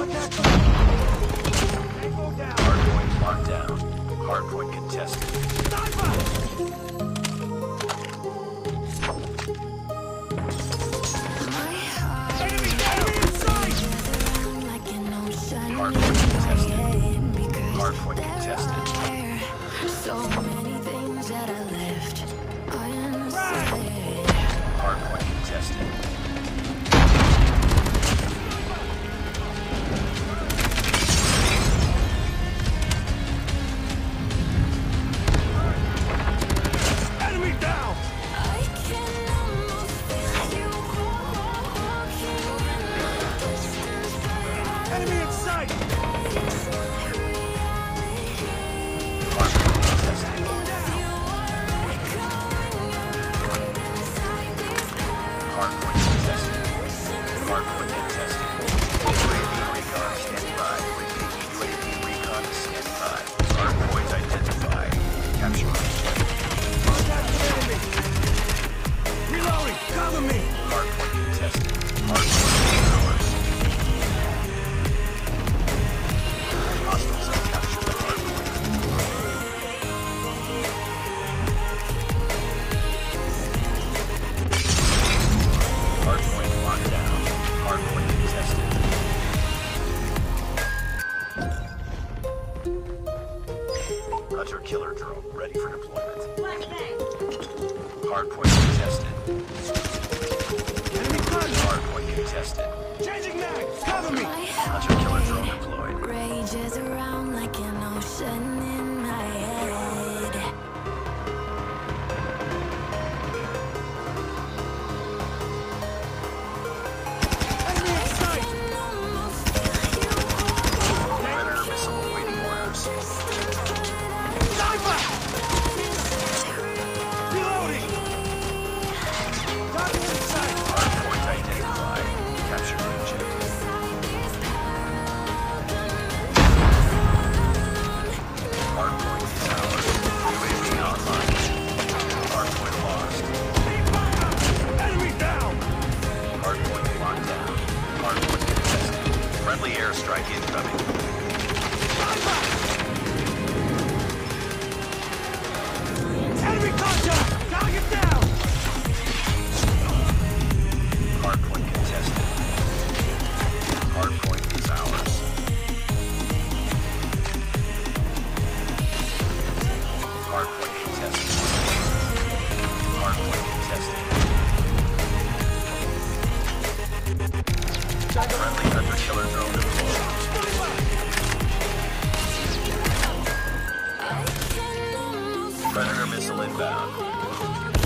Hardpoint. Hardpoint contested. Hardpoint Hunter killer drone ready for deployment. Hardpoint contested. Enemy contact! Hardpoint contested. Changing mag! Cover me! Friendly airstrike incoming. Predator missile inbound.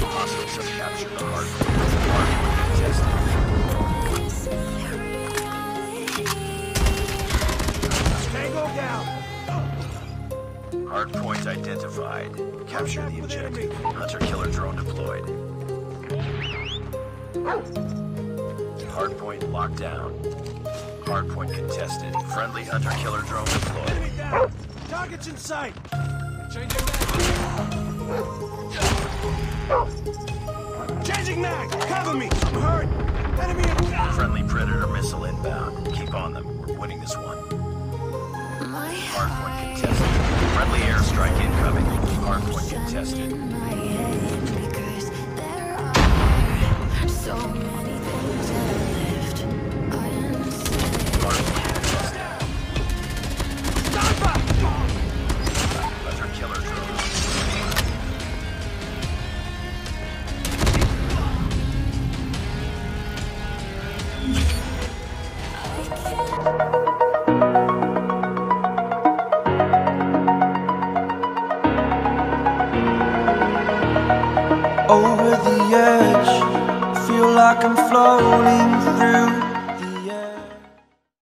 Hostiles captured hardpoint. Identified. Capture the objective. Hunter killer drone deployed. Hardpoint locked down. Hardpoint contested. Friendly hunter killer drone deployed. Enemy down! Targets in sight! Changing mag! Changing mag! Cover me! I'm hurt! Enemy in Friendly predator missile inbound. Keep on them. We're winning this one. My Hardpoint contested. Friendly airstrike incoming. Hardpoint contested. Like I'm floating through